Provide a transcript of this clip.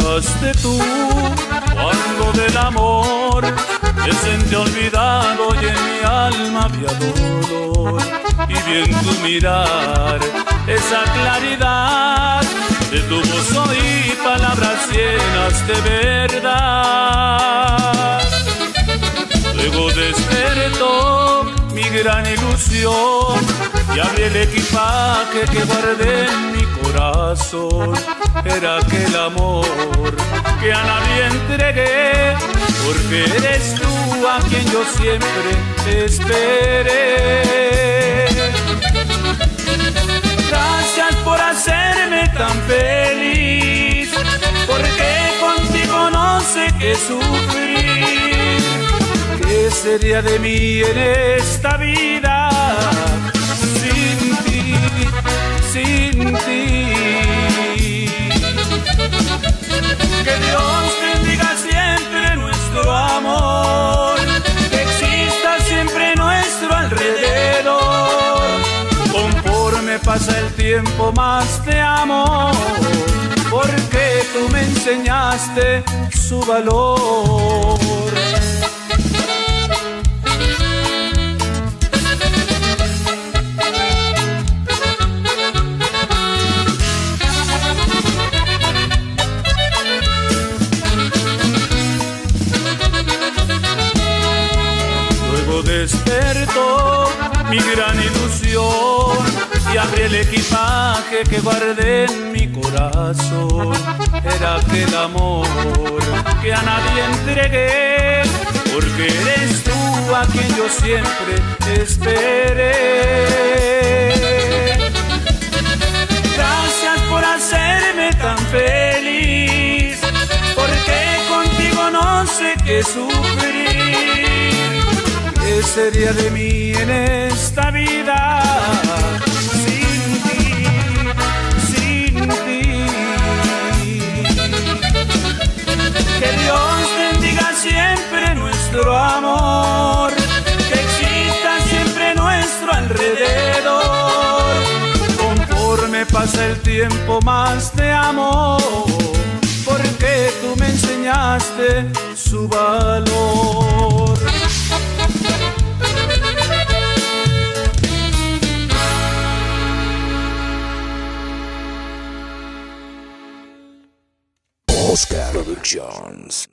fuiste tú cuando del amor me sentí olvidado y en mi alma había dolor. Y bien tu mirar, esa claridad de tu voz oí palabras llenas de verdad. Luego despertó mi gran ilusión y abrí el equipaje que guardé en mi corazón. Era aquel amor que a nadie entregué, porque eres tú a quien yo siempre esperé. Gracias por hacerme tan feliz, porque contigo no sé qué sufrir. ¿Qué sería de mí en esta vida pasa el tiempo más te amo, porque tú me enseñaste su valor. Luego despertó mi gran ilusión y abrí el equipaje que guardé en mi corazón. Era aquel amor que a nadie entregué, porque eres tú a quien yo siempre esperé. Gracias por hacerme tan feliz, porque contigo no sé qué sufrir. ¿Qué sería de mí en esta vida nuestro amor, que exista siempre nuestro alrededor. Conforme pasa el tiempo más te amo, porque tú me enseñaste su valor. Oscar Productions.